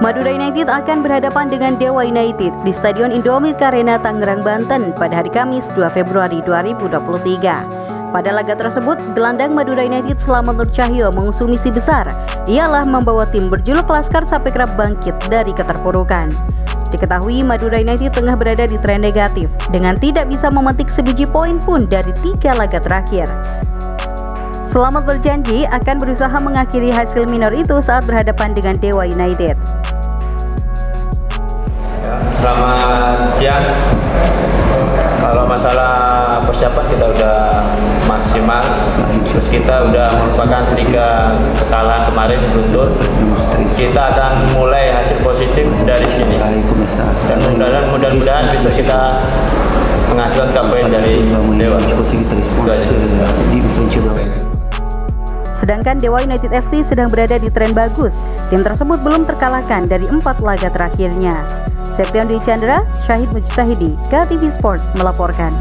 Madura United akan berhadapan dengan Dewa United di Stadion Indomie Arena Tangerang, Banten pada hari Kamis 2 Februari 2023. Pada laga tersebut, gelandang Madura United Selamat Nur Cahyo mengusung misi besar, ialah membawa tim berjuluk Laskar Sapekrab bangkit dari keterpurukan. Diketahui Madura United tengah berada di tren negatif dengan tidak bisa memetik sebiji poin pun dari tiga laga terakhir. Selamat berjanji akan berusaha mengakhiri hasil minor itu saat berhadapan dengan Dewa United. Selamat siang. Kalau masalah persiapan kita udah maksimal. Terus kita udah merupakan tiga kekalahan kemarin beruntun. Kita akan mulai hasil positif dari sini. Dan mudah-mudahan mudah-mudahan bisa kita menghasilkan poin dari Dewa. Sedangkan Dewa United FC sedang berada di tren bagus. Tim tersebut belum terkalahkan dari empat laga terakhirnya. Septian Dwi Chandra, Syahid Mujtahidi, KTV Sport melaporkan.